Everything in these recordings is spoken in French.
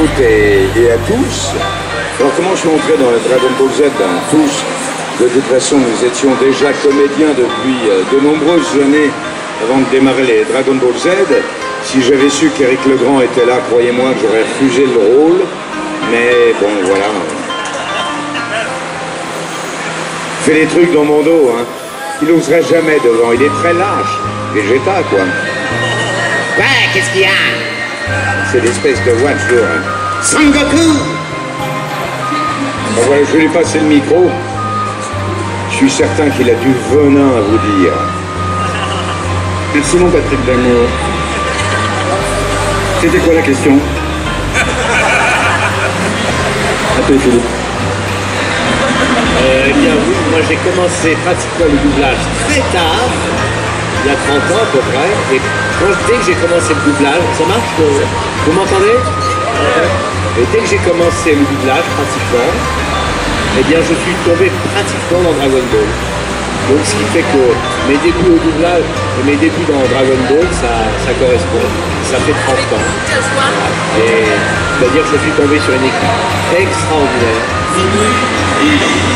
et, à tous. Alors comment je suis entré dans Dragon Ball Z Ben, Tous, de toute façon, nous étions déjà comédiens depuis euh, de nombreuses années avant de démarrer les Dragon Ball Z. Si j'avais su qu'Éric Legrand était là, croyez-moi j'aurais refusé le rôle. Mais bon, voilà. Il fait des trucs dans mon dos, hein. Il n'oserait jamais devant. Il est très lâche. Végéta, quoi. Ouais, qu'est-ce qu'il y a? C'est l'espèce de voiture. Hein. Sangoku Bon, voilà, je vais lui passer le micro. Je suis certain qu'il a du venin à vous dire. Merci mon Patrick Damour. C'était quoi la question? À toi Philippe. Euh, eh bien oui, moi j'ai commencé pratiquement le doublage très tard, il y a 30 ans à peu près, et dès que j'ai commencé le doublage, ça marche euh, Vous m'entendez? Et dès que j'ai commencé le doublage pratiquement, eh bien je suis tombé pratiquement dans Dragon Ball. Donc ce qui fait que mes débuts au doublage et mes débuts dans Dragon Ball, ça, correspond. Ça fait 30 ans. Et c'est-à-dire que je suis tombé sur une équipe extraordinaire.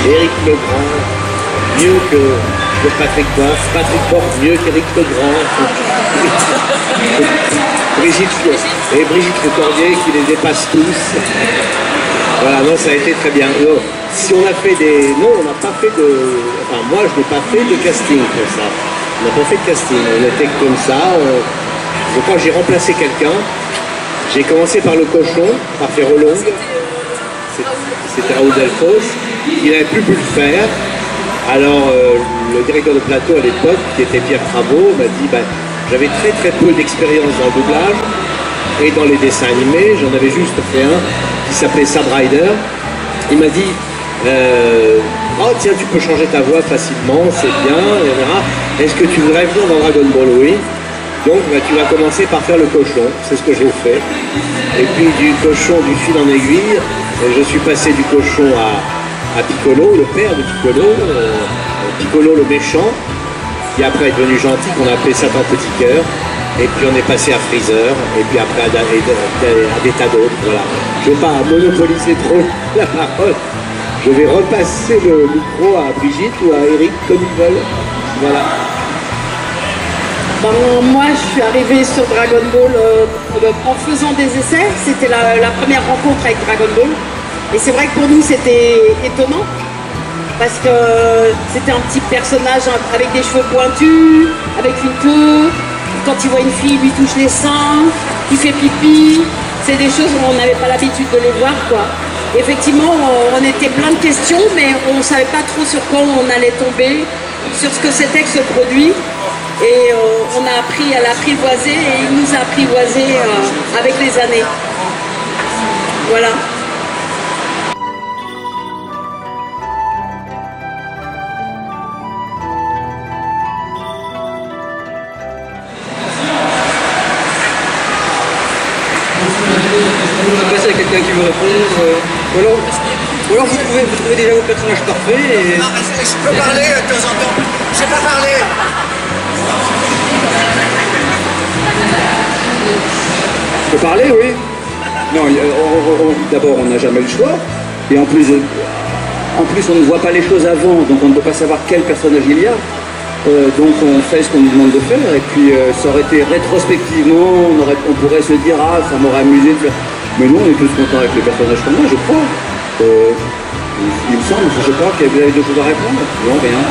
Éric Legrand, mieux que, Patrick Borf, Patrick Borf mieux qu'Éric Legrand. Brigitte et Brigitte Le Cordier qui les dépasse tous. Voilà, non, ça a été très bien. Si on a fait des. Non, on n'a pas fait de. Enfin, moi, je n'ai pas fait de casting pour ça. On n'a pas fait de casting. On était comme ça. Je crois que j'ai remplacé quelqu'un. J'ai commencé par le cochon, par Ferrolong. C'était Raoul Delfos. Il n'avait plus pu le faire. Alors, euh, le directeur de plateau à l'époque, qui était Pierre Travaux, m'a dit bah, j'avais très très peu d'expérience dans le doublage et dans les dessins animés. J'en avais juste fait un qui s'appelait Sab Rider. Il m'a dit euh, Oh, tiens, tu peux changer ta voix facilement, c'est bien, etc. Est-ce que tu voudrais venir dans Dragon Ball Oui. Donc, bah, tu vas commencer par faire le cochon. C'est ce que j'ai fait. Et puis, du cochon, du fil en aiguille, je suis passé du cochon à, à Piccolo, le père de Piccolo, euh, Piccolo le méchant, qui après est devenu gentil, qu'on a appelé Satan Petit. Et puis on est passé à Freezer, et puis après à, des tas d'autres. Voilà. Je ne vais pas monopoliser trop la parole. Je vais repasser le micro à Brigitte ou à Eric, comme ils veulent. Voilà. Ben, moi, je suis arrivée sur Dragon Ball euh, en faisant des essais. C'était la première rencontre avec Dragon Ball. Et c'est vrai que pour nous, c'était étonnant. Parce que c'était un petit personnage avec des cheveux pointus, avec une queue. Quand il voit une fille, il lui touche les seins, il fait pipi. C'est des choses où on n'avait pas l'habitude de les voir, quoi. effectivement, on était plein de questions, mais on ne savait pas trop sur quoi on allait tomber, sur ce que c'était que ce produit. Et euh, on a appris à l'apprivoiser et il nous a apprivoisé euh, avec les années. Voilà. Ou, alors, ou alors vous trouvez, vous trouvez déjà vos personnages parfaits et... Je peux parler de temps en temps. Je sais pas parler. Je peux parler, oui Non, d'abord, on n'a jamais le choix. Et en plus, euh, en plus, on ne voit pas les choses avant, donc on ne peut pas savoir quel personnage il y a. Euh, donc on fait ce qu'on nous demande de faire, et puis euh, ça aurait été rétrospectivement, on, aurait, on pourrait se dire, ah, ça m'aurait amusé de faire. Mais non, on est tous contents avec les personnages qu'on a, je crois. Euh, il, me semble, je pas, que vous avez deux choses à répondre Non, rien.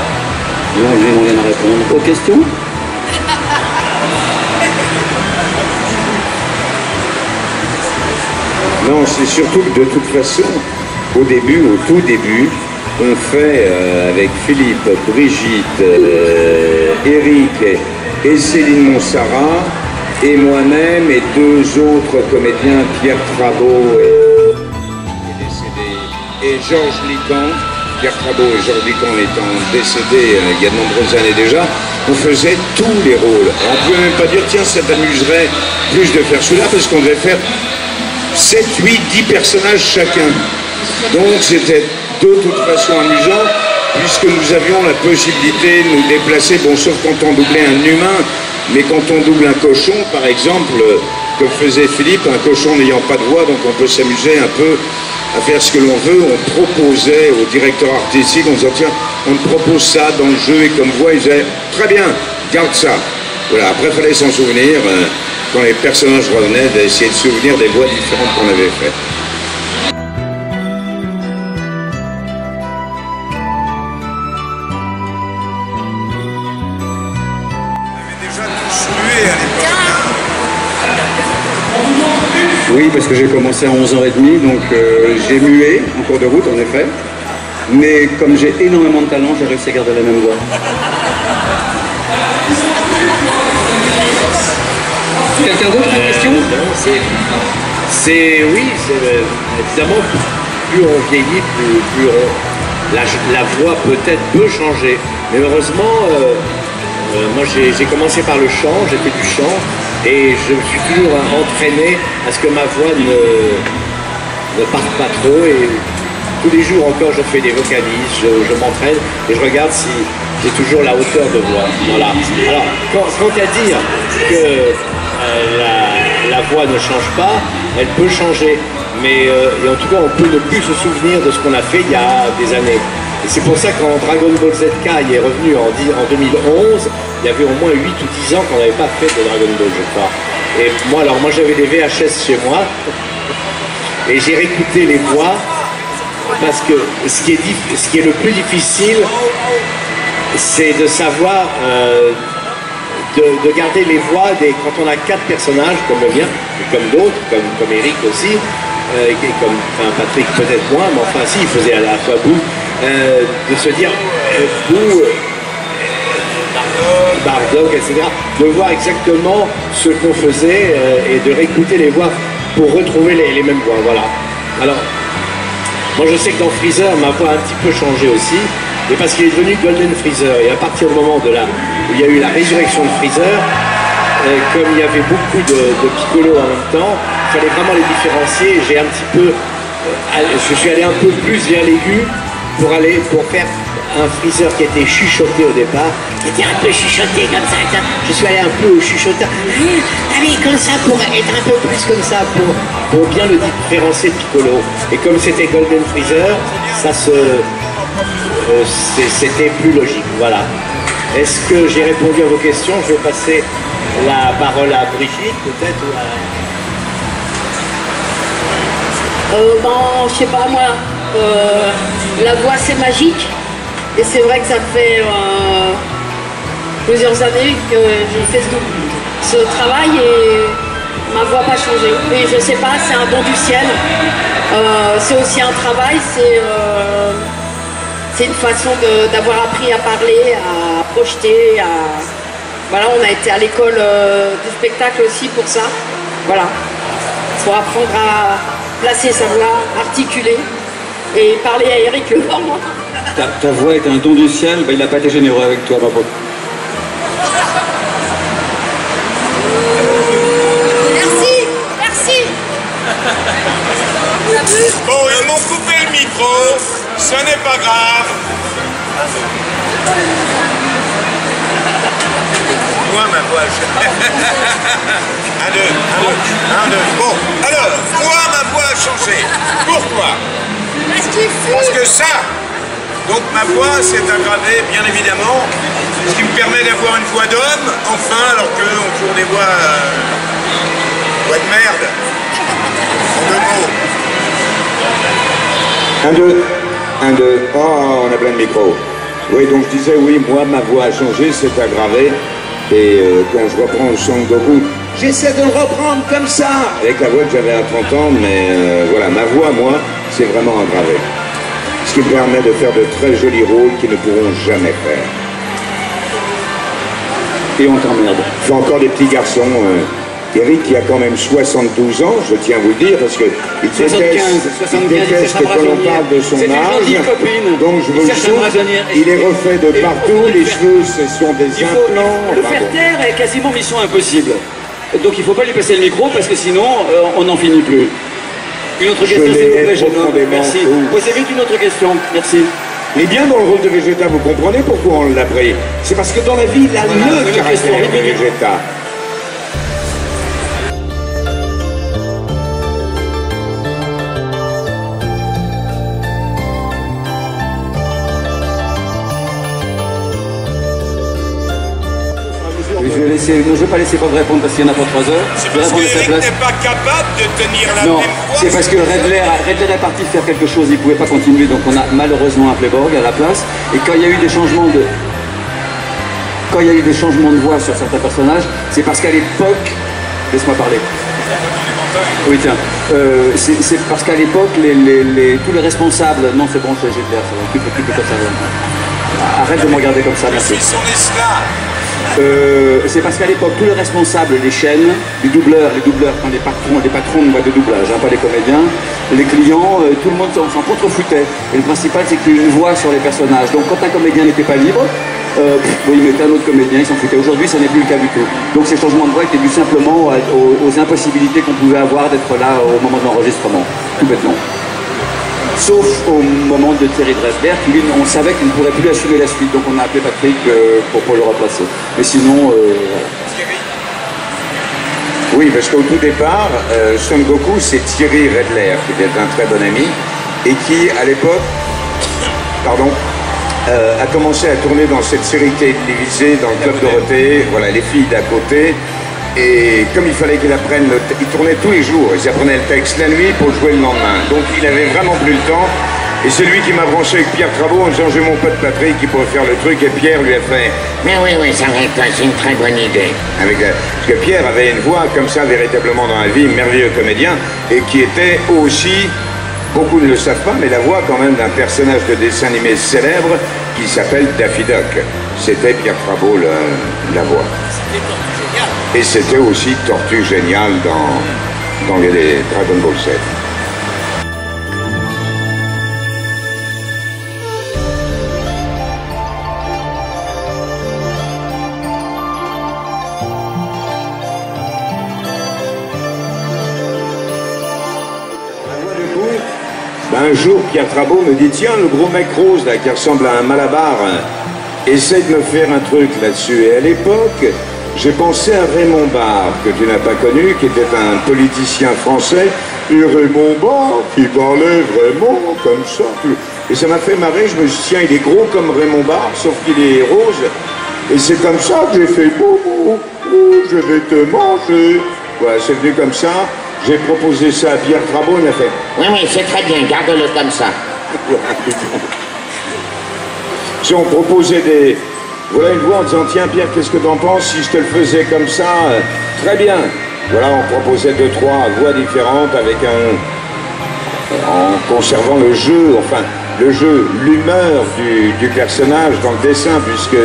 Non, n'ont rien à répondre. Aux questions Non, c'est surtout que de toute façon, au début, au tout début, on fait euh, avec Philippe, Brigitte, euh, Eric et Céline Monsara, et moi-même et deux autres comédiens, Pierre et, qui est décédé, et Georges Lican, Pierre Trabot et Georges Lican étant décédés euh, il y a de nombreuses années déjà, on faisait tous les rôles. On ne pouvait même pas dire, tiens, ça t'amuserait plus de faire celui-là, parce qu'on devait faire 7, 8, 10 personnages chacun. Donc c'était de toute façon amusant, puisque nous avions la possibilité de nous déplacer, bon, sauf quand on doublait un humain, mais quand on double un cochon, par exemple, que faisait Philippe, un cochon n'ayant pas de voix, donc on peut s'amuser un peu à faire ce que l'on veut. On proposait au directeur artistique, on disait, tiens, on propose ça dans le jeu, et comme voix, il disait, très bien, garde ça. Voilà, après, il fallait s'en souvenir, euh, quand les personnages revenaient, d'essayer de se souvenir des voix différentes qu'on avait faites. Oui, parce que j'ai commencé à 11h30, donc euh, j'ai mué en cours de route, en effet. Mais comme j'ai énormément de talent, j'ai réussi à garder la même voix. Quelqu'un d'autre une question? C'est oui, euh, évidemment plus on vieillit, plus, la, voix peut-être peut changer. Mais heureusement, euh, euh, moi j'ai commencé par le chant, j'ai fait du chant et je me suis toujours entraîné à ce que ma voix ne, ne parte pas trop et tous les jours encore je fais des vocalises, je, m'entraîne et je regarde si j'ai toujours la hauteur de voix. Voilà. Alors, quand, quant à dire que euh, la, la voix ne change pas, elle peut changer. Mais euh, et en tout cas, on peut ne plus se souvenir de ce qu'on a fait il y a des années. Et c'est pour ça que quand Dragon Ball ZK y est revenu en, dix- en 2011, il y avait au moins 8 ou 10 ans qu'on n'avait pas fait de Dragon Ball, je crois. Et moi, alors moi j'avais des VHS chez moi, et j'ai réécouté les voix, parce que ce qui est, le plus difficile, c'est de savoir, euh, de, de garder les voix des, quand on a quatre personnages, comme le mien, comme d'autres, comme, comme Eric aussi, euh, et comme Patrick peut-être moins, mais enfin si, il faisait à la fois Bou, euh, de se dire Bou, euh, Bardock, etc., de voir exactement ce qu'on faisait euh, et de réécouter les voix pour retrouver les, mêmes voix. Voilà. Alors, moi, je sais que dans Freezer, ma voix a un petit peu changé aussi, et parce qu'il est devenu Golden Freezer. Et à partir du moment où il y a eu la résurrection de Freezer, comme il y avait beaucoup de, de en même temps, il fallait vraiment les différencier. J'ai un petit peu, je suis allé un peu plus vers l'aigu pour aller pour faire un Freezer qui était chuchoté au départ, qui était un peu chuchoté comme ça. ça. Je suis allé un peu au chuchoteur. Ah, Allez, comme ça pour être un peu plus comme ça pour, pour bien le différencier de Piccolo. Et comme c'était Golden Freezer, ça se euh, c'était plus logique. Voilà. Est-ce que j'ai répondu à vos questions? Je vais passer la parole à Brigitte, peut-être ou à... Euh, ben, je sais pas moi, euh, la voix c'est magique. Et c'est vrai que ça fait euh, plusieurs années que j'ai fait ce, travail et ma voix n'a pas changé. Et je sais pas, c'est un don du ciel. Euh, c'est aussi un travail, c'est une façon d'avoir appris à parler, à projeter. Voilà, on a été à l'école du spectacle aussi pour ça. Voilà. Pour apprendre à placer sa voix, articuler et parler à Eric Le Normand. Ta, ta voix est un don du ciel, ben, il n'a pas été généreux avec toi, ma pote. Merci, merci. Bon, ils m'ont coupé le micro, ce n'est pas grave. Moi, ma voix. je- un, deux, un, deux, un, deux. Bon, alors, moi, ma voix a changé. Pourquoi Parce que ça, donc ma voix s'est aggravée, bien évidemment, ce qui me permet d'avoir une voix d'homme, enfin, alors ont toujours des voix. euh, voix de merde. En deux mots. Un, deux. Un, deux. Oh, on a plein de micros. Oui, donc je disais, oui, moi, ma voix a changé, s'est aggravée. Et euh, quand je reprends le Son Goku, j'essaie de le reprendre comme ça, avec la voix que j'avais à 30 ans, mais euh, voilà, ma voix, moi, c'est vraiment aggravée. Ce qui me permet de faire de très jolis rôles qu'ils ne pourront jamais faire. Et on t'emmerde. Je fais encore des petits garçons. euh, Eric, qui a quand même 72 ans, je tiens à vous le dire, parce que il 75, déteste, 75, il déteste l'on braconnière. parle de son âge. Donc je Il vous le un il est refait de partout, faut le les cheveux, ce sont des Il faut, implants. le faire taire est quasiment mission impossible. Donc il ne faut pas lui passer le micro parce que sinon euh, on n'en finit plus. Une autre Je question s'il vous plaît, jeune homme. Merci. Posez vite une autre question. Merci. Mais bien dans le rôle de Vegeta, vous comprenez pourquoi on l'a pris C'est parce que dans la vie, il a Voilà, le caractère de. Vegeta. Laisser, non, je vais pas laisser Bob répondre parce qu'il n'y en a pas trois heures. C'est parce que répondre à sa Eric place. n'est pas capable de tenir la Non, même voix. c'est parce que Redler, Redler est parti faire quelque chose, il ne pouvait pas continuer, donc on a malheureusement appelé Borg à la place. Et quand il y a eu des changements de. Quand il y a eu des changements de voix sur certains personnages, c'est parce qu'à l'époque. Laisse-moi parler. Oui, tiens. Euh, c'est parce qu'à l'époque, les, les- les- tous les responsables. Non, c'est bon, c'est Hitler, ça va. Arrête de me regarder comme ça, merci. Euh, c'est parce qu'à l'époque, tous les responsables des chaînes, les doubleurs, les doubleurs, quand les patrons, les patrons de doublage, hein, pas les comédiens, les clients, euh, tout le monde s'en contrefoutait. Et le principal, c'est qu'il y ait une voix sur les personnages. Donc quand un comédien n'était pas libre, euh, il mettait un autre comédien, il s'en foutait. Aujourd'hui, ça n'est plus le cas du tout. Donc ces changements de voix étaient dus simplement aux, aux impossibilités qu'on pouvait avoir d'être là au moment de l'enregistrement. Tout bêtement. Sauf au moment de Thierry Dresberg, qui lui, on savait qu'il ne pourrait plus assumer la suite, donc on a appelé Patrick euh, pour, pour le remplacer. Mais sinon, euh. Oui, parce qu'au tout départ, euh, Son Goku, c'est Thierry Redler, qui était un très bon ami, et qui, à l'époque, pardon, euh, a commencé à tourner dans cette série télévisée, dans le Club Dorothée, voilà, les filles d'à côté. Et comme il fallait qu'il apprenne, le il tournait tous les jours, il apprenait le texte la nuit pour jouer le lendemain. Donc il avait vraiment plus le temps. Et c'est lui qui m'a branché avec Pierre Travaux en disant j'ai mon pote Patrick qui pourrait faire le truc. Et Pierre lui a fait Mais oui, oui, ça va être c'est une très bonne idée. avec, parce que Pierre avait une voix comme ça véritablement dans la vie, merveilleux comédien, et qui était aussi, beaucoup ne le savent pas, mais la voix quand même d'un personnage de dessin animé célèbre qui s'appelle Daffy Duck. C'était Pierre Travaux la voix. Et c'était aussi Tortue Génial dans, dans les, Dragon Ball Z. Un jour, Pierre Trabot me dit Tiens, le gros mec rose qui ressemble à un malabar, hein, essaye de me faire un truc là-dessus. Et à l'époque, j'ai pensé à Raymond Barre, que tu n'as pas connu, qui était un politicien français. Et Raymond Barre, qui parlait vraiment comme ça. Et ça m'a fait marrer. Je me suis dit Tiens, il est gros comme Raymond Barre, sauf qu'il est rose. Et c'est comme ça que j'ai fait Bou, bou, je vais te manger. Voilà, c'est venu comme ça. J'ai proposé ça à Pierre Trabot, il a fait Oui, oui, c'est très bien, garde-le comme ça. Si on proposait des. Voilà une voix en disant Tiens, Pierre, qu'est-ce que t'en penses si je te le faisais comme ça euh, Très bien. Voilà, on proposait deux, trois voix différentes avec un. en conservant le jeu, enfin le jeu, l'humeur du, personnage dans le dessin, puisque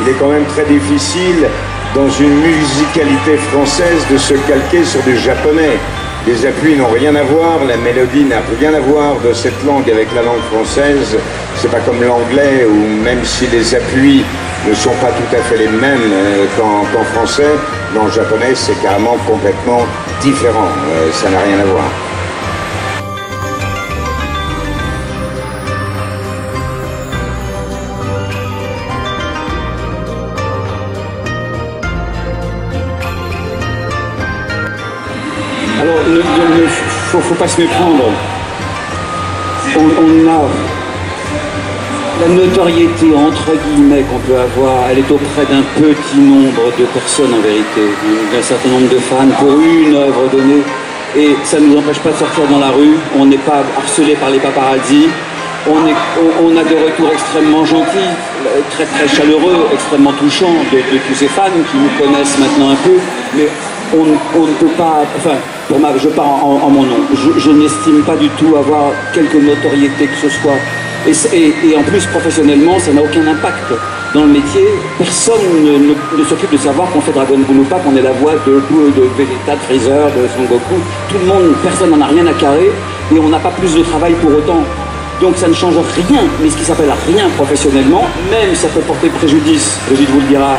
il est quand même très difficile dans une musicalité française de se calquer sur du japonais. Les appuis n'ont rien à voir, la mélodie n'a rien à voir de cette langue avec la langue française. C'est pas comme l'anglais où même si les appuis ne sont pas tout à fait les mêmes euh, qu'en français, dans le japonais c'est carrément complètement différent. Euh, ça n'a rien à voir. Alors, ne, ne- faut pas se méprendre. On, on a la notoriété entre guillemets qu'on peut avoir, elle est auprès d'un petit nombre de personnes en vérité, d'un certain nombre de fans pour une œuvre donnée. Et ça ne nous empêche pas de sortir dans la rue, on n'est pas harcelé par les paparazzi, on, a des retours extrêmement gentils, très très chaleureux, extrêmement touchants de, tous ces fans qui nous connaissent maintenant un peu, mais on, ne peut pas, enfin, pour ma, je parle en, mon nom, je n'estime pas du tout avoir quelque notoriété que ce soit. Et, en plus, professionnellement, ça n'a aucun impact. Dans le métier, personne ne, ne- ne s'occupe de savoir qu'on fait Dragon Ball ou pas, qu'on est la voix de, de Vegeta, de Freezer, de Son Goku. Tout le monde, personne n'en a rien à carrer, et on n'a pas plus de travail pour autant. Donc ça ne change rien, mais ce qui s'appelle rien professionnellement, même ça peut porter préjudice, Brigitte vous le dira,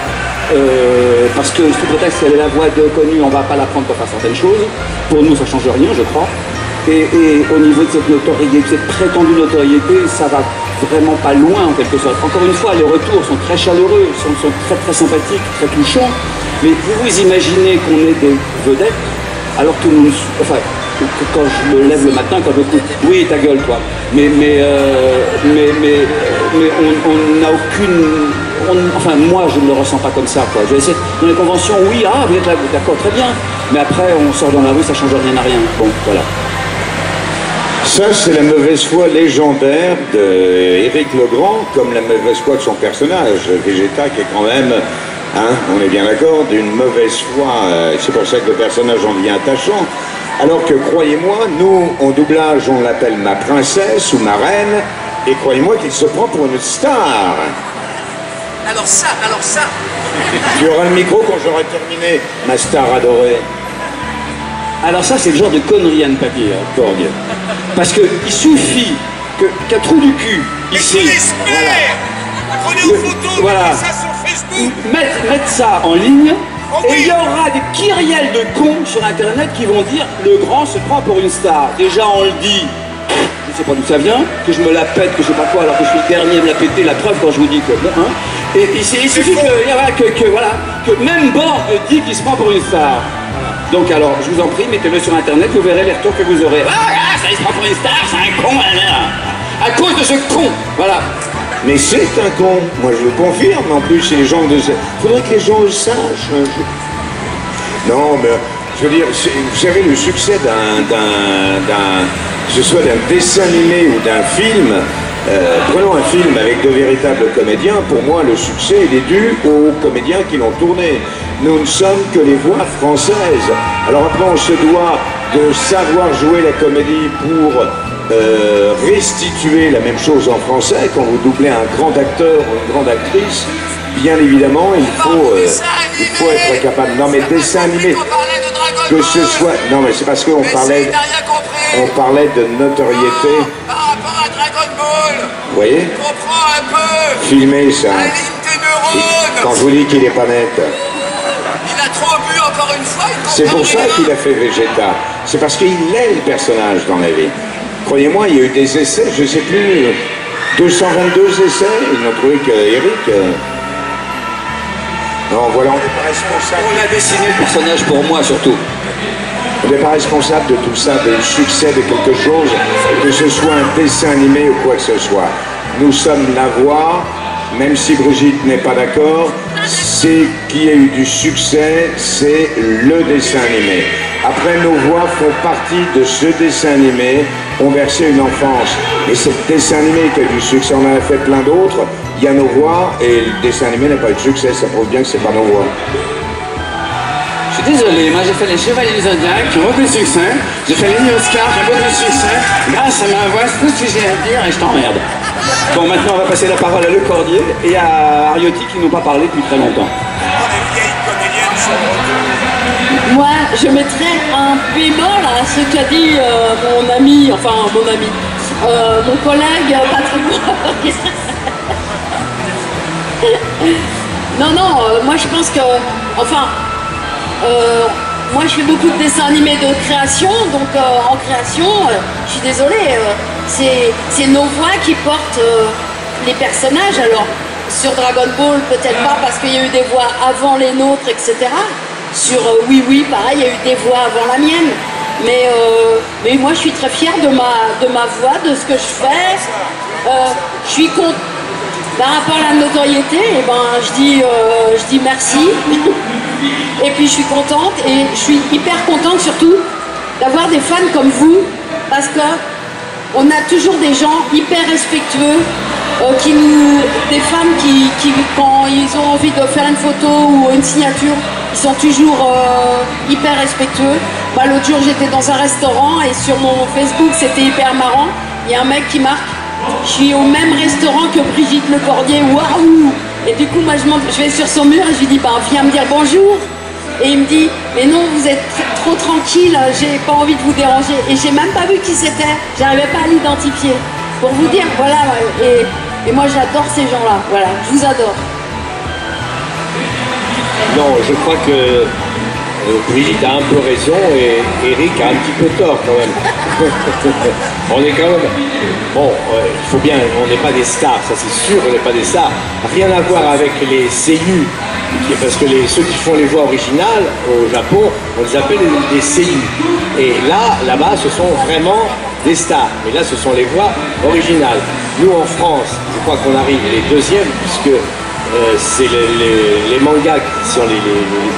euh, parce que sous prétexte qu'elle est la voix de connue, on ne va pas la prendre pour faire certaines choses. Pour nous, ça ne change rien, je crois. Et, au niveau de cette notoriété, cette prétendue notoriété, ça va vraiment pas loin en quelque sorte. Encore une fois, les retours sont très chaleureux, sont, très très sympathiques, très touchants. Mais vous imaginez qu'on est des vedettes, alors que nous, enfin, quand je me lève le matin, quand je coupe, oui, ta gueule, toi. Mais, mais, euh, mais, mais, on n'a aucune, enfin, moi, je ne le ressens pas comme ça, quoi. Je essayer- dans les conventions, oui, ah, vous êtes là, d'accord, très bien. Mais après, on sort dans la rue, ça change rien à rien. Bon, voilà. Ça, c'est la mauvaise foi légendaire d'Éric Legrand, comme la mauvaise foi de son personnage, Vegeta, qui est quand même, hein, on est bien d'accord, d'une mauvaise foi. euh, c'est pour ça que le personnage en devient attachant. Alors que, croyez-moi, nous, en doublage, on l'appelle ma princesse ou ma reine, et croyez-moi qu'il se prend pour une star. Alors ça, alors ça, Tu auras le micro quand j'aurai terminé, ma star adorée. Alors ça, c'est le genre de connerie à ne pas dire, Korg. Parce que il suffit qu'un trou du cul, ici, l'espères Prenez Le- une photo, voilà. mettez ça sur Facebook mettre, mettre ça en ligne, Oh et il y aura des kyrielles de cons sur Internet qui vont dire le grand se prend pour une star. Déjà, on le dit. Je sais pas d'où ça vient, que je me la pète, que je sais pas quoi, alors que je suis le dernier à me la péter, la preuve quand je vous dis que bon, hein. Et il, il suffit que, voilà, que, que, voilà, que même Borg dit qu'il se prend pour une star. Donc alors, je vous en prie, mettez-le sur Internet, vous verrez les retours que vous aurez. Ah, ah, ça il se prend pour une star, c'est un con. À cause de ce con, voilà. Mais c'est un con, moi je le confirme, en plus les gens de... faudrait que les gens le sachent. jour. Non, mais je veux dire, vous savez, le succès d'un, d'un, d'un- que ce soit d'un dessin animé ou d'un film, euh, prenons un film avec de véritables comédiens, pour moi le succès il est dû aux comédiens qui l'ont tourné. Nous ne sommes que les voix françaises. Alors après on se doit de savoir jouer la comédie pour euh, restituer la même chose en français quand vous doublez un grand acteur ou une grande actrice. Bien évidemment, il faut, euh, il faut être capable. Non mais dessin animé, que ce soit. Non mais c'est parce qu'on parlait, on parlait de notoriété. Non, Par rapport à Dragon Ball, Vous voyez comprends un peu. Filmé ça. Neurones. Quand je vous dis qu'il est pas net. Il a trop bu encore une fois. C'est pour ça qu'il a fait Vegeta. C'est parce qu'il est le personnage dans la vie. Croyez-moi, il y a eu des essais, je sais plus, 222 essais. Ils n'ont trouvé qu'Eric. Non, voilà, on n'est pas responsable. On a dessiné le personnage pour moi surtout. On n'est pas responsable de tout ça, du succès de quelque chose, que ce soit un dessin animé ou quoi que ce soit. Nous sommes la voix, même si Brigitte n'est pas d'accord, c'est qui a eu du succès, c'est le dessin animé. Après, nos voix font partie de ce dessin animé, ont versé une enfance. Et c'est le dessin animé qui a eu du succès, on en a fait plein d'autres. Il y a nos voix et le dessin animé n'a pas eu de succès, ça prouve bien que c'est pas nos voix. Désolé, moi j'ai fait les Chevaliers Zodiac, qui ont beaucoup de succès. J'ai fait les Oscar, qui ont beaucoup de succès. Grâce à ma voix, c'est tout ce que j'ai à dire et je t'emmerde. Bon, maintenant on va passer la parole à Le Cordier et à Ariotti qui n'ont pas parlé depuis très longtemps. Moi, je mettrais un bémol à ce qu'a dit euh, mon ami, enfin mon ami, euh, mon collègue euh, Patrick. Non, non, moi je pense que, enfin, euh, moi je fais beaucoup de dessins animés de création, donc euh, en création, euh, je suis désolée, c'est nos voix qui portent les personnages. Alors, sur Dragon Ball, peut-être pas parce qu'il y a eu des voix avant les nôtres, etc. Sur Oui Oui, pareil, il y a eu des voix avant la mienne. Mais, mais moi je suis très fière de ma, de ma voix, de ce que je fais. Je suis contente. Par rapport à la notoriété, eh ben, je, dis, je dis merci. et puis je suis contente et je suis hyper contente surtout d'avoir des fans comme vous parce que on a toujours des gens hyper respectueux euh, qui nous, des femmes qui, qui, quand ils ont envie de faire une photo ou une signature, ils sont toujours euh, hyper respectueux. Bah, L'autre jour j'étais dans un restaurant et sur mon Facebook c'était hyper marrant. Il y a un mec qui marque je suis au même restaurant que Brigitte Le Cordier, waouh Et du coup, moi, je, vais sur son mur et je lui dis, bah, viens me dire bonjour. Et il me dit, mais non, vous êtes trop tranquille, j'ai pas envie de vous déranger. Et j'ai même pas vu qui c'était, j'arrivais pas à l'identifier. Pour vous dire, voilà, et moi j'adore ces gens-là, voilà, je vous adore. Non, je crois que euh, Brigitte a un peu raison et Eric a un petit peu tort quand même. on est quand même. Bon, il faut bien, on n'est pas des stars, ça c'est sûr, on n'est pas des stars. Rien à voir avec les qui- parce que les, ceux qui font les voix originales au Japon, on les appelle des, seiyuu. Et là, là-bas, ce sont vraiment des stars. Mais là, ce sont les voix originales. Nous, en France, je crois qu'on arrive les deuxièmes, puisque euh, c'est les, mangas qui sont les,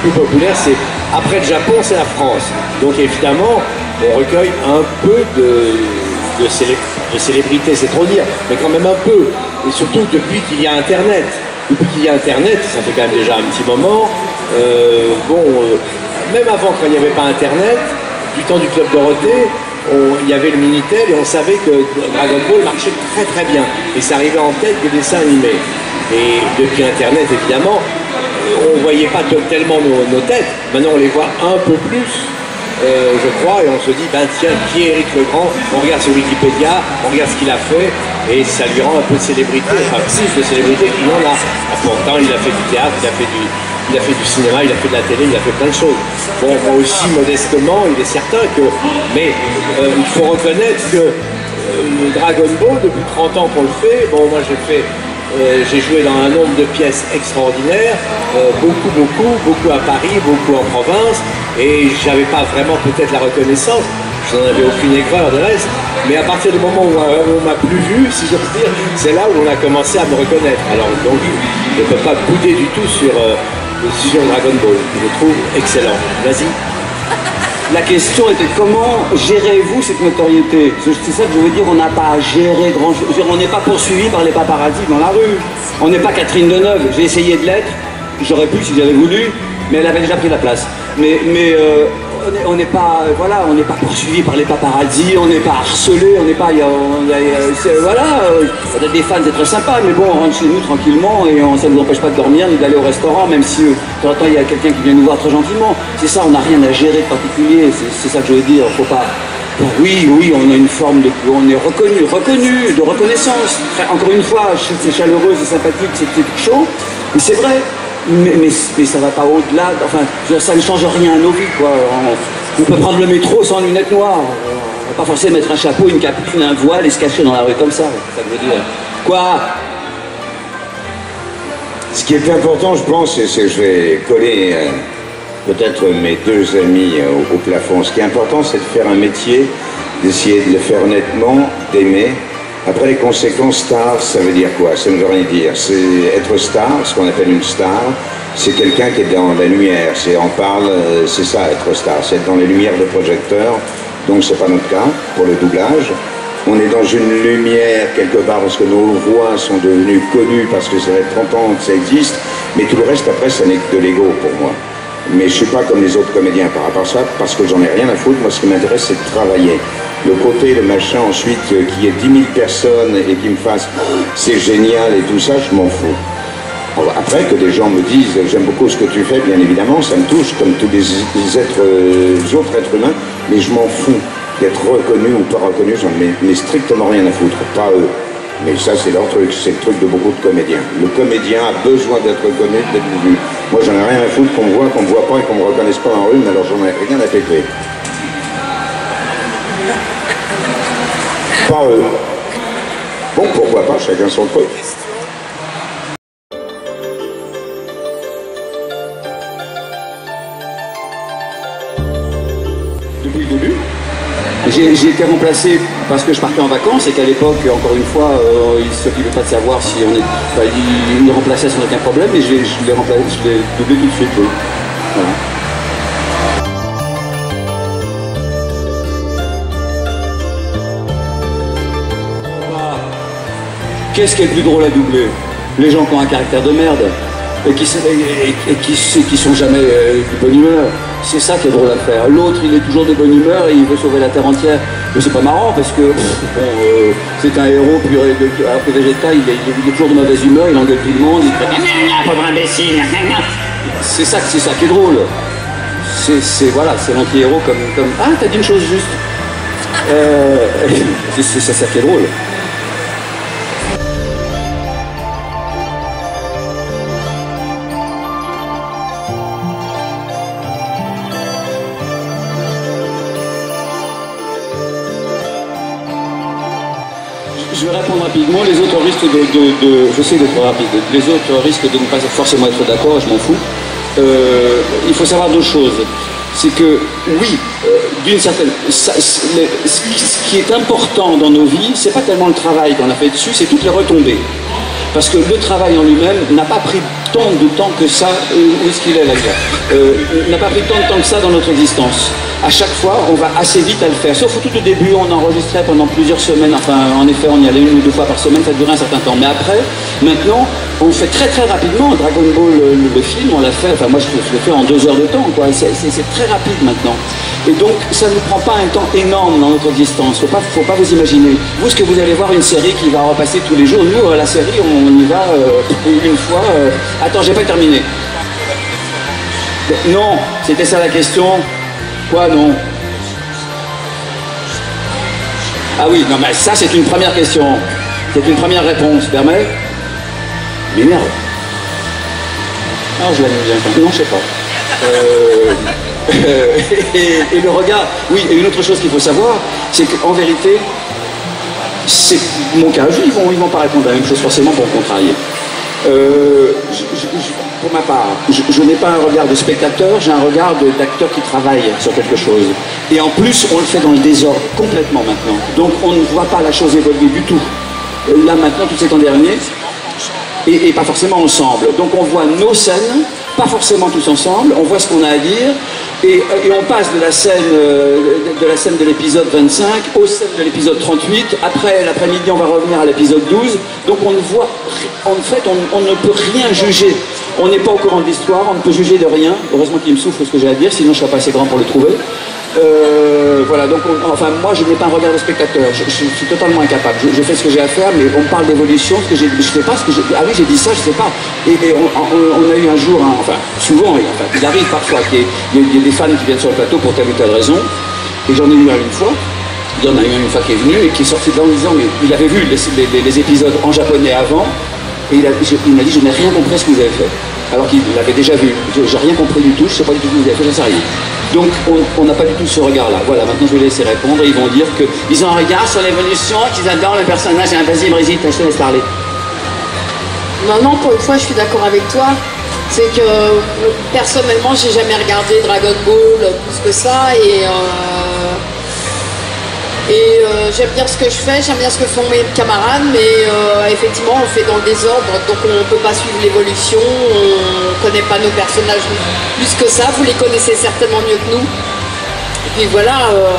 plus populaires, c'est après le Japon, c'est la France. Donc évidemment, on recueille un peu de, de, célé- de célébrité, c'est trop dire, mais quand même un peu. Et surtout depuis qu'il y a Internet. Depuis qu'il y a Internet, ça fait quand même déjà un petit moment. euh, bon, euh, même avant quand il n'y avait pas Internet, du temps du Club Dorothée, il y avait le Minitel et on savait que Dragon Ball marchait très très bien. Et ça arrivait en tête des dessins animés. Et depuis Internet, évidemment, on ne voyait pas te- tellement nos, têtes. Maintenant, on les voit un peu plus, euh, je crois, et on se dit, ben tiens, qui est Eric Legrand? On regarde sur Wikipédia, on regarde ce qu'il a fait, et ça lui rend un peu de célébrité, enfin plus de célébrité qu'il en a. Pourtant, il a fait du théâtre, il a fait du, il a fait du cinéma, il a fait de la télé, il a fait plein de choses. Bon, moi aussi, modestement, il est certain que... Mais euh, il faut reconnaître que euh, Dragon Ball, depuis 30 ans qu'on le fait, bon, moi j'ai fait... euh, j'ai joué dans un nombre de pièces extraordinaires, euh, beaucoup, beaucoup, beaucoup à Paris, beaucoup en province, et j'avais pas vraiment peut-être la reconnaissance, je n'en avais aucune aigreur de reste, mais à partir du moment où euh, on m'a plus vu, si j'ose dire, c'est là où on a commencé à me reconnaître. Alors donc, je ne peux pas bouder du tout sur, euh, sur Dragon Ball, je le trouve excellent. Vas-y. La question était comment gérez-vous cette notoriété? C'est ça que je veux dire, on n'a pas à gérer grand chose. On n'est pas poursuivi par les paparazzis dans la rue. On n'est pas Catherine Deneuve. J'ai essayé de l'être, j'aurais pu si j'avais voulu, mais elle avait déjà pris la place. Mais, mais euh, on n'est- pas, euh, voilà, pas poursuivi par les paparazzis, on n'est pas harcelé, on n'est pas, voilà, euh, on a des fans, c'est très sympa, mais bon, on rentre chez nous tranquillement et ça ne nous empêche pas de dormir ni d'aller au restaurant, même si euh, de temps en temps il y a quelqu'un qui vient nous voir très gentiment. C'est ça, on n'a rien à gérer de particulier, c'est ça que je veux dire, faut pas. Oui, oui, on a une forme de, on est reconnu, reconnu, de reconnaissance. Encore une fois, c'est chaleureux, c'est sympathique, c'est chaud, mais c'est vrai. Mais, mais, ça va pas au-delà, enfin, ça ne change rien à nos vies, quoi. On, peut prendre le métro sans lunettes noires. On va pas forcément mettre un chapeau, une capuche, un voile et se cacher dans la rue comme ça. Ça veut dire. Quoi? Ce qui est important, je pense, c'est je vais coller euh, peut-être mes deux amis euh, au, au plafond. Ce qui est important, c'est de faire un métier, d'essayer de le faire honnêtement, d'aimer. Après, les conséquences star, ça veut dire quoi? Ça ne veut rien dire. C'est être star, ce qu'on appelle une star, c'est quelqu'un qui est dans la lumière. C'est, on parle, euh, c'est ça, être star, c'est être dans les lumières de projecteur. Donc, c'est pas notre cas pour le doublage. On est dans une lumière quelque part parce que nos voix sont devenues connues parce que ça fait 30 ans que ça existe, mais tout le reste après ça n'est que de l'ego pour moi. Mais je suis pas comme les autres comédiens par rapport à ça, parce que j'en ai rien à foutre. Moi, ce qui m'intéresse, c'est de travailler. Le côté, le machin, ensuite, euh, qu'il y ait 10 000 personnes et qui me fassent c'est génial et tout ça, je m'en fous. Après, que des gens me disent j'aime beaucoup ce que tu fais, bien évidemment, ça me touche comme tous les, êtres, euh, autres êtres humains, mais je m'en fous d'être reconnu ou pas reconnu, j'en ai, strictement rien à foutre, pas eux. Mais ça, c'est leur truc, c'est le truc de beaucoup de comédiens. Le comédien a besoin d'être reconnu, d'être vu. Moi, j'en ai rien à foutre qu'on me voit, qu'on me voit pas et qu'on me reconnaisse pas en rue, mais alors j'en ai rien à péter. Eux. Bon, pourquoi pas, chacun son truc. depuis le début? J'ai été remplacé parce que je partais en vacances et qu'à l'époque, encore une fois, euh, il ne s'occupait pas de savoir si on est. me remplaçait sans aucun problème et je l'ai doublé tout de suite. oui. Qu'est-ce qui est le plus drôle à doubler Les gens qui ont un caractère de merde et qui, et- qui, sont jamais euh, de bonne humeur. C'est ça qui est drôle à faire. L'autre, il est toujours de bonne humeur et il veut sauver la terre entière. Mais c'est pas marrant parce que bon, euh, c'est un héros pur et de- alors que il est, il toujours de mauvaise humeur, il engueule tout le monde. il Pauvre imbécile. C'est ça, c'est ça qui est drôle. C'est, voilà, c'est l'anti-héros comme. Ah, t'as dit une chose juste. Euh, c'est ça qui est drôle. Les autres risquent de. d'être rapide. Les autres risquent de ne pas forcément être d'accord, je m'en fous. Euh, il faut savoir deux choses. C'est que, oui, euh, d'une certaine. ce qui- est important dans nos vies, c'est pas tellement le travail qu'on a fait dessus, c'est toutes les retombées. Parce que le travail en lui-même n'a pas pris tant de temps que ça. euh, Où est-ce qu'il est là, N'a pas pris tant de temps que ça dans notre existence. À chaque fois, on va assez vite à le faire. Sauf au tout au début, on enregistrait pendant plusieurs semaines. Enfin, en effet, on y allait une ou deux fois par semaine, ça durait un certain temps. Mais après, maintenant, on fait très très rapidement. Dragon Ball, le, film, on l'a fait. Enfin, moi, je, l'ai fait en deux heures de temps. quoi. C'est très rapide maintenant. Et donc, ça ne prend pas un temps énorme dans notre existence. Faut pas, faut pas vous imaginer. Vous, ce que vous allez voir une série qui va repasser tous les jours. Nous, euh, la série, on y va euh, une fois. euh, Attends, j'ai pas terminé. Non, c'était ça la question. Quoi, non Ah oui, non, mais ça, c'est une première question. C'est une première réponse. Permet Mais merde. Non, je l'aime bien. Non, je sais pas. Euh, et, et le regard. Oui, et une autre chose qu'il faut savoir, c'est qu'en vérité, c'est mon cas. Ils vont, ils vont pas répondre à la même chose forcément pour me contrarier. Euh, je- je- je- pour ma part, je, n'ai pas un regard de spectateur, j'ai un regard d'acteur qui travaille sur quelque chose. Et en plus, on le fait dans le désordre complètement maintenant. Donc on ne voit pas la chose évoluer du tout. Euh, Là maintenant, tout ces temps derniers, et, pas forcément ensemble. Donc on voit nos scènes, pas forcément tous ensemble, on voit ce qu'on a à dire, et, et on passe de la scène euh, de, l'épisode 25 aux scènes de l'épisode 38. Après l'après-midi, on va revenir à l'épisode 12. Donc on ne voit, en fait, on ne peut rien juger. On n'est pas au courant de l'histoire, on ne peut juger de rien. Heureusement qu'il me souffle ce que j'ai à dire, sinon je serais pas assez grand pour le trouver. Euh, voilà, donc on- enfin moi je n'ai pas un regard de spectateur, je, suis totalement incapable. Je, fais ce que j'ai à faire, mais on parle d'évolution, ce que j'ai, je sais pas ce que j'ai. Ah oui, j'ai dit ça, je sais pas. Et, on, a eu un jour, enfin souvent, il arrive parfois qu'il y, ait- des fans qui viennent sur le plateau pour telle ou telle raison. Et j'en ai eu un une fois. Il y en a eu un une fois qui est venu et qui est sorti de en disant mais il avait vu les épisodes en japonais avant et il, m'a dit je n'ai rien compris à ce que vous avez fait. Alors qu'il l'avait déjà vu. Je n'ai rien compris du tout, je ne sais pas du tout ce que vous avez fait, j'en sais rien. Donc on- n'a pas du tout ce regard-là. Voilà, maintenant je vais laisser répondre. Ils vont dire qu'ils ont un regard sur l'évolution, qu'ils adorent le personnage. Et vas-y Brigitte, je te laisse parler. Non, non, pour une fois, je suis d'accord avec toi. C'est que euh, personnellement, j'ai jamais regardé Dragon Ball plus que ça et euh, et euh, j'aime bien ce que je fais, j'aime bien ce que font mes camarades, mais euh, effectivement, on fait dans le désordre, donc on ne peut pas suivre l'évolution, on ne connaît pas nos personnages plus que ça. Vous les connaissez certainement mieux que nous. Et puis voilà. euh,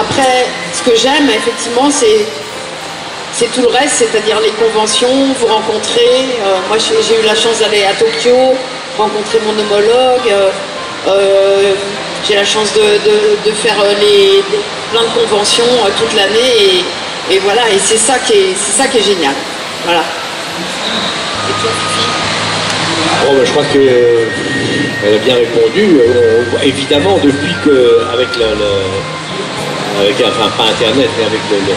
après, ce que j'aime, effectivement, c'est tout le reste, c'est-à-dire les conventions, vous rencontrer. moi, j'ai eu la chance d'aller à Tokyo, rencontrer mon homologue. J'ai la chance de, de- de faire euh, les, plein de conventions euh, toute l'année et, et voilà, et c'est ça, qui est- c'est ça qui est génial. Voilà. Et toi, Bon, ben, je crois que euh, elle a bien répondu. Euh, on- évidemment, depuis que, avec le, le- avec, enfin, pas Internet, mais avec le, le-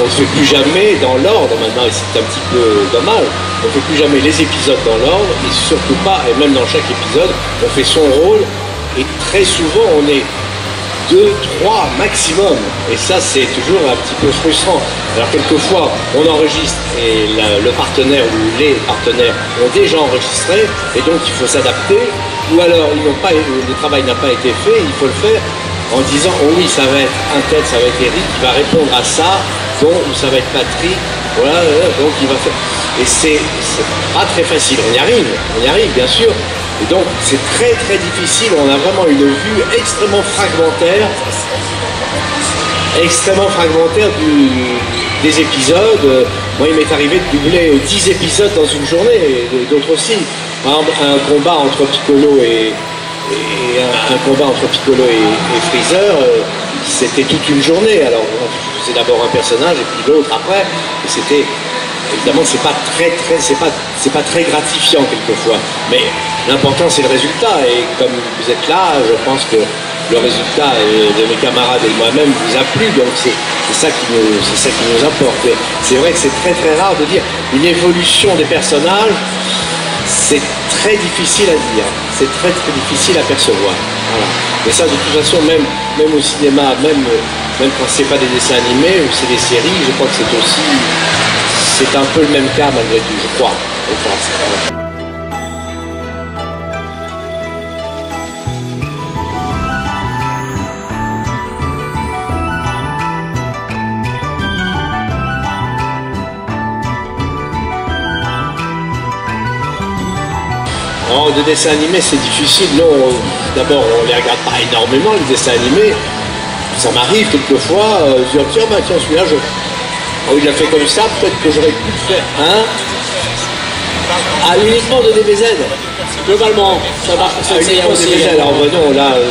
on ne fait plus jamais dans l'ordre maintenant, et c'est un petit peu dommage. On ne fait plus jamais les épisodes dans l'ordre, et surtout pas, et même dans chaque épisode, on fait son rôle, et très souvent on est deux, trois maximum. Et ça, c'est toujours un petit peu frustrant. Alors, quelquefois, on enregistre et le partenaire ou les partenaires ont déjà enregistré, et donc il faut s'adapter. Ou alors, ils pas, le travail n'a pas été fait, il faut le faire en disant Oh oui, ça va être un tel, ça va être Eric qui va répondre à ça, bon, ou ça va être Patrick, voilà, donc il va faire. Et c'est pas très facile. On y arrive, on y arrive, bien sûr. Et donc, c'est très très difficile. On a vraiment une vue extrêmement fragmentaire, extrêmement fragmentaire du- des épisodes. Moi, il m'est arrivé de doubler 10 épisodes dans une journée, et d'autres aussi. Par exemple, un combat entre Piccolo et, et un, combat entre Piccolo et, et Freezer, euh, c'était toute une journée. Alors, on faisait d'abord un personnage et puis l'autre après. Et c'était évidemment c'est pas très très c'est pas c'est pas très gratifiant quelquefois. Mais l'important c'est le résultat. Et comme vous êtes là je pense que le résultat de mes camarades et de moi-même vous a plu. Donc c'est ça qui nous c'est ça qui nous importe. Et c'est vrai que c'est très très rare de dire une évolution des personnages. C'est très difficile à dire, c'est très très difficile à percevoir. Voilà. Mais ça, de toute façon, même, même au cinéma, même, même quand c'est pas des dessins animés ou c'est des séries, je crois que c'est aussi, c'est un peu le même cas malgré tout, je crois. Je. Oh, de dessins animés, c'est difficile. Non, on- d'abord, on les regarde pas énormément, les dessins animés. Ça m'arrive quelquefois, euh, je dis, tiens, bah, tiens, celui-là, je... oh, il a fait comme ça, peut-être que j'aurais pu le faire. Hein Ah, uniquement de DBZ Globalement, ça marche pour Ah, uniquement aussi. DBZ. Alors, non, là... euh,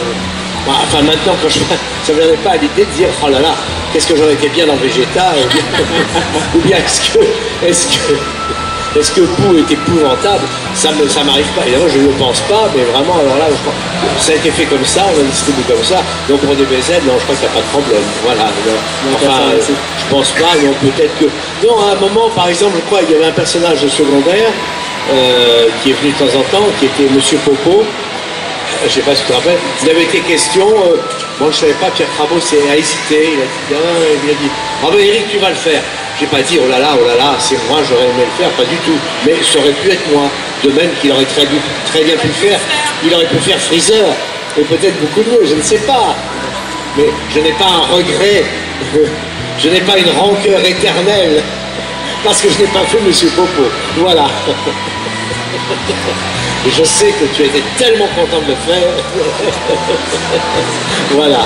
bah, enfin, maintenant, quand je... Ça ne viendrait pas à l'idée de dire, oh là là, qu'est-ce que j'aurais été bien dans Vegeta ou bien, ou bien est-ce que... Est-ce que... Est-ce que Pou est épouvantable? Ça ne ça m'arrive pas. Évidemment, je ne le pense pas, mais vraiment, alors là, je crois- ça a été fait comme ça, on a distribué comme ça. Donc pour DBZ, non, je crois qu'il n'y a pas de problème. Voilà. non. Enfin, euh, je pense pas, non, peut-être que. Non, à un moment, par exemple, je crois qu'il y avait un personnage secondaire euh, qui est venu de temps en temps, qui était Monsieur Popo. Je ne sais pas si tu te rappelles. Il avait été question, euh, moi je ne savais pas, Pierre Crabot s'est- a hésité, il a dit, ah, il a dit, ah ben Eric, tu vas le faire. J'ai pas dit, oh là là, oh là là, c'est moi, j'aurais aimé le faire, pas du tout. Mais ça aurait pu être moi. De même qu'il aurait très, bien- pu faire, il aurait pu faire Freezer, et peut-être beaucoup mieux, je ne sais pas. Mais je n'ai pas un regret, je n'ai pas une rancœur éternelle, parce que je n'ai pas fait Monsieur Popo. Voilà. Et je sais que tu étais tellement content de le faire. voilà.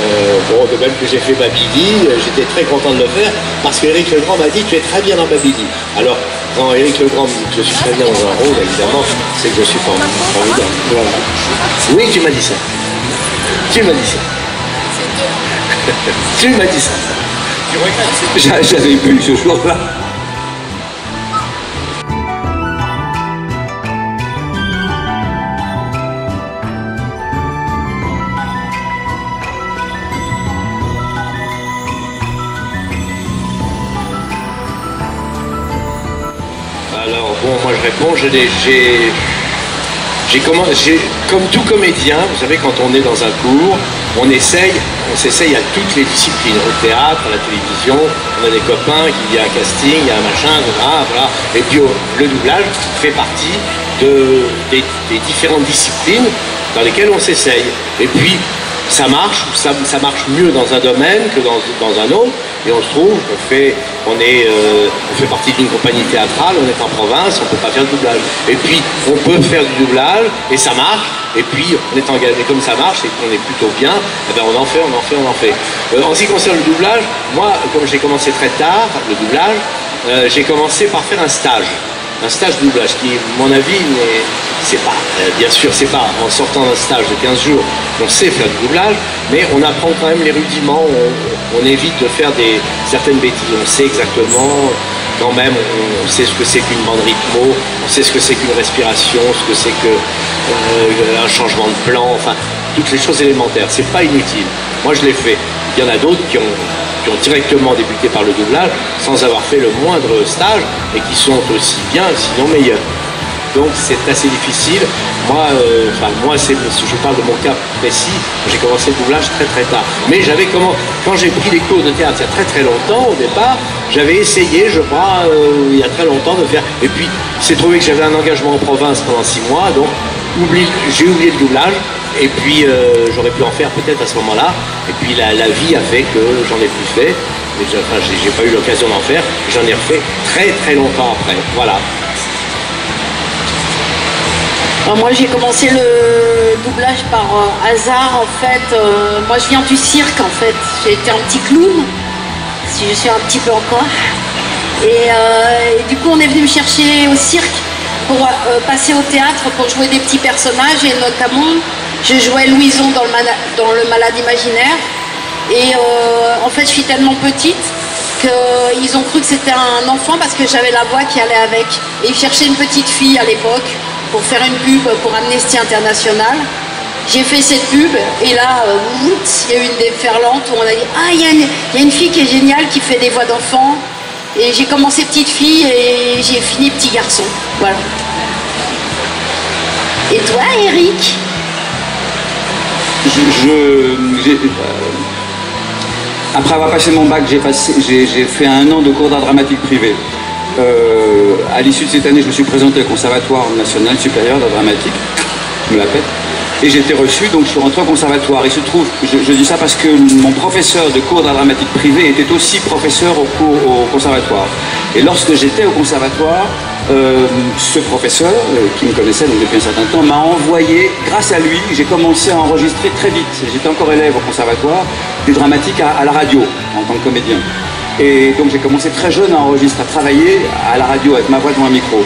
Euh, bon, de même que j'ai fait Babidi, euh, j'étais très content de le faire parce qu'Éric Legrand m'a dit tu es très bien dans Babidi. Alors, quand Éric Legrand me dit que je suis très bien dans un rôle, évidemment, c'est que je suis formidable. Voilà. Oui, tu m'as dit ça. Tu m'as dit ça. tu m'as dit ça. J'a- J'avais bu ce jour-là. Bon, j'ai, comme tout comédien, vous savez, quand on est dans un cours, on essaye, on s'essaye à toutes les disciplines, au théâtre, à la télévision, on a des copains, il y a un casting, il y a un machin, voilà, et puis oh, le doublage fait partie de, des, des différentes disciplines dans lesquelles on s'essaye. Et puis ça marche, ça, marche mieux dans un domaine que dans, dans un autre, et on se trouve, on fait, on est, euh, on fait partie d'une compagnie théâtrale, on est en province, on ne peut pas faire de doublage. Et puis on peut faire du doublage, et ça marche, et puis on est engagé, et comme ça marche, et qu'on est plutôt bien, eh ben, on en fait, on en fait, on en fait. Euh, en ce qui concerne le doublage, moi, comme j'ai commencé très tard, le doublage, euh, j'ai commencé par faire un stage. Un stage de doublage qui, à mon avis, c'est pas, euh, bien sûr, c'est pas en sortant d'un stage de 15 jours qu'on sait faire du doublage, mais on apprend quand même les rudiments, on, évite de faire des, certaines bêtises, on sait exactement, quand même, on, sait ce que c'est qu'une bande rythmo, on sait ce que c'est qu'une respiration, ce que c'est que euh, changement de plan, enfin, toutes les choses élémentaires, c'est pas inutile. Moi, je l'ai fait. Il y en a d'autres qui ont, qui ont directement débuté par le doublage sans avoir fait le moindre stage et qui sont aussi bien, sinon meilleurs. Donc c'est assez difficile. Moi, euh, enfin, moi je parle de mon cas précis, j'ai commencé le doublage très très tard. Mais j'avais comment, quand j'ai pris des cours de théâtre il y a très très longtemps au départ, j'avais essayé, je crois, euh, il y a très longtemps de faire. Et puis il s'est trouvé que j'avais un engagement en province pendant six mois, donc j'ai oublié le doublage. Et puis euh, j'aurais pu en faire peut-être à ce moment-là. Et puis la, vie a fait que j'en ai plus fait. Et j'ai, pas eu l'occasion d'en faire. J'en ai refait très très longtemps après. Voilà. Alors, moi, j'ai commencé le doublage par euh, hasard, en fait. Euh, moi, je viens du cirque, en fait. J'ai été un petit clown, si je suis un petit peu encore. Et, et du coup, on est venu me chercher au cirque pour euh, passer au théâtre, pour jouer des petits personnages. Et notamment, je jouais Louison dans le, Malade Imaginaire. Et euh, en fait, je suis tellement petite qu'ils ont cru que c'était un enfant parce que j'avais la voix qui allait avec. Et ils cherchaient une petite fille à l'époque pour faire une pub pour Amnesty International. J'ai fait cette pub et là, euh, il y a eu une déferlante où on a dit Ah, il y, y a une fille qui est géniale qui fait des voix d'enfant. Et j'ai commencé petite fille et j'ai fini petit garçon. Voilà. Et toi, Eric je, euh, après avoir passé mon bac, j'ai fait un an de cours d'art dramatique privé. Euh, à l'issue de cette année, je me suis présenté au Conservatoire national supérieur d'art dramatique, je me la pète, et été reçu, donc suis rentré au conservatoire. Il se trouve, je, dis ça parce que mon professeur de cours d'art dramatique privé était aussi professeur au conservatoire. Et lorsque j'étais au conservatoire, euh, ce professeur, euh, qui me connaissait donc depuis un certain temps, m'a envoyé, grâce à lui, j'ai commencé à enregistrer très vite, j'étais encore élève au conservatoire, des dramatiques à, à la radio, en tant que comédien. Et donc j'ai commencé très jeune à enregistrer, à travailler à la radio avec ma voix devant un micro.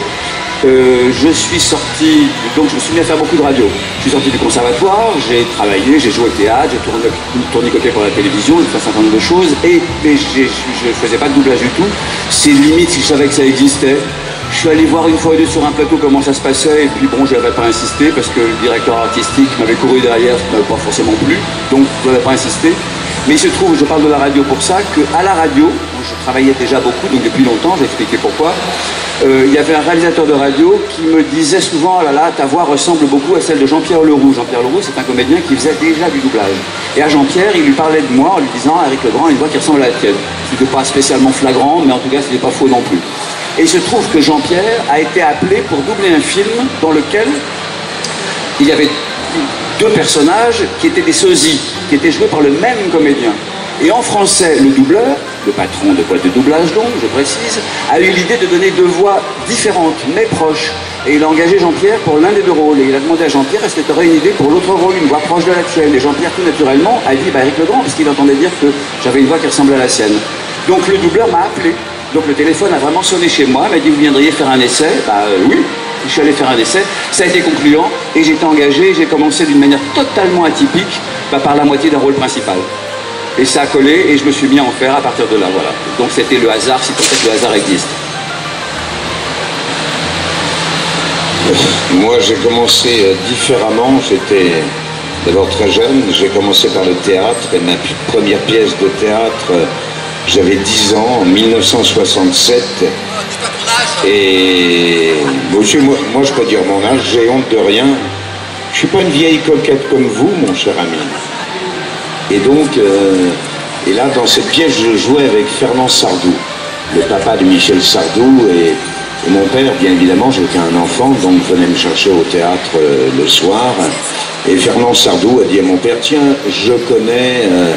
Je suis sorti, donc je me suis mis à faire beaucoup de radio. Je suis sorti du conservatoire, j'ai travaillé, j'ai joué au théâtre, j'ai tourné, tournicoté pour la télévision, j'ai fait un certain nombre de choses, et, je ne faisais pas de doublage du tout. C'est limite si je savais que ça existait. Je suis allé voir une fois ou deux sur un plateau comment ça se passait, et puis bon, je n'avais pas insisté parce que le directeur artistique m'avait couru derrière, ça m'avait pas forcément plu, donc je n'avais pas insisté. Mais il se trouve, je parle de la radio pour ça, qu'à la radio, je travaillais déjà beaucoup, donc depuis longtemps, j'ai expliqué pourquoi, euh, il y avait un réalisateur de radio qui me disait souvent, oh là là, ta voix ressemble beaucoup à celle de Jean-Pierre Leroux. Jean-Pierre Leroux, c'est un comédien qui faisait déjà du doublage. Et à Jean-Pierre, il lui parlait de moi en lui disant, Eric Legrand une voix qui ressemble à la tienne. C'était pas spécialement flagrant, mais en tout cas, c'était pas faux non plus. Et il se trouve que Jean-Pierre a été appelé pour doubler un film dans lequel il y avait deux personnages qui étaient des sosies, qui étaient joués par le même comédien. Et en français, le doubleur, le patron de boîte de doublage donc, je précise, a eu l'idée de donner deux voix différentes, mais proches. Et il a engagé Jean-Pierre pour l'un des deux rôles. Et il a demandé à Jean-Pierre est-ce que tu aurais une idée pour l'autre rôle, une voix proche de la tienne? Et Jean-Pierre, tout naturellement, a dit bah, Eric Legrand, parce qu'il entendait dire que j'avais une voix qui ressemblait à la sienne. Donc le doubleur m'a appelé. Donc le téléphone a vraiment sonné chez moi, m'a dit vous viendriez faire un essai? Bah euh, oui, je suis allé faire un essai, ça a été concluant et j'ai été engagé, j'ai commencé d'une manière totalement atypique bah, par la moitié d'un rôle principal. Et ça a collé et je me suis mis à en faire à partir de là, voilà. Donc c'était le hasard, si que le hasard existe. Moi, j'ai commencé euh, différemment. J'étais d'abord très jeune. J'ai commencé par le théâtre et ma première pièce de théâtre, euh, j'avais 10 ans, en 1967. Oh, dis pas ton âge. Et monsieur, moi, moi, je peux dire mon âge, j'ai honte de rien. Je suis pas une vieille coquette comme vous, mon cher ami. Et donc, euh, et là, dans cette pièce, je jouais avec Fernand Sardou, le papa de Michel Sardou, et, mon père, bien évidemment, j'étais un enfant, donc venait me chercher au théâtre euh, le soir. Et Fernand Sardou a dit à mon père, tiens, je connais euh,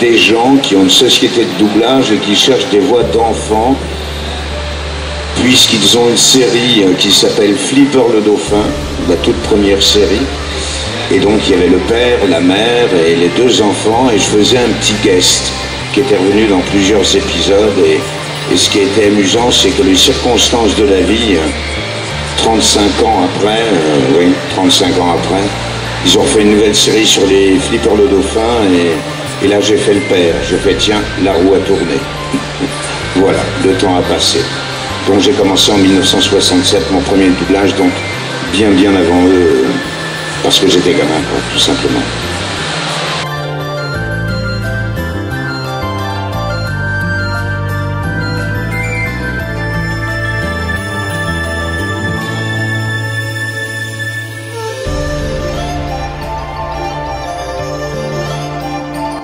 des gens qui ont une société de doublage et qui cherchent des voix d'enfants puisqu'ils ont une série qui s'appelle Flipper le Dauphin, la toute première série. Et donc il y avait le père, la mère et les deux enfants, et je faisais un petit guest qui était revenu dans plusieurs épisodes. Et ce qui été amusant, c'est que les circonstances de la vie, 35 ans après, euh, oui, 35 ans après, ils ont fait une nouvelle série sur les flippers le dauphin et, et là j'ai fait le père. Je fais tiens, la roue a tourné. voilà, le temps a passé. Donc j'ai commencé en 1967 mon premier doublage, donc bien bien avant eux, parce que j'étais gamin, quoi, tout simplement.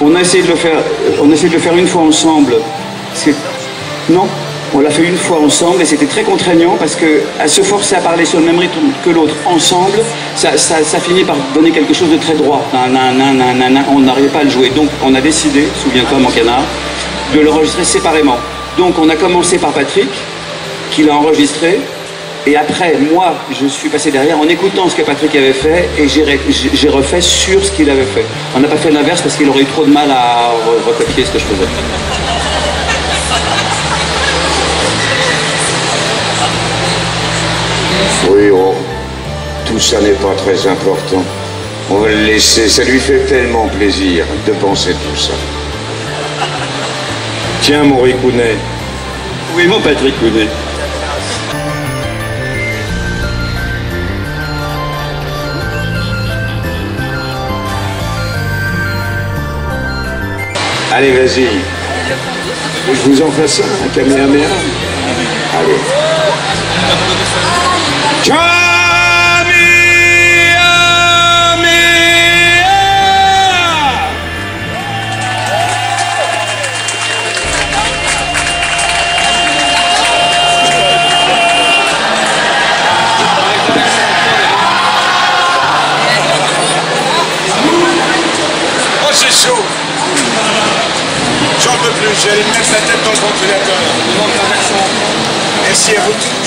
On a essayé de le faire, on a essayé de le faire une fois ensemble. Non, on l'a fait une fois ensemble et c'était très contraignant parce que à se forcer à parler sur le même rythme que l'autre ensemble, ça, ça- ça finit par donner quelque chose de très droit. On n'arrivait pas à le jouer. Donc on a décidé, souviens-toi mon canard, de l'enregistrer séparément. Donc on a commencé par Patrick, qui l'a enregistré. Et après, moi, je suis passé derrière en écoutant ce que Patrick avait fait et j'ai refait sur ce qu'il avait fait. On n'a pas fait l'inverse parce qu'il aurait eu trop de mal à re- recopier ce que je faisais. Oui, oh, tout ça n'est pas très important. On va le laisser, ça lui fait tellement plaisir de penser tout ça. Tiens, mon Ricounet, Oui, mon Patrick Houdet. allez, vas-y. Je vous en fasse un, un Kamehameha Allez. J'en peux plus, mettre la tête dans le ventilateur. Merci à vous.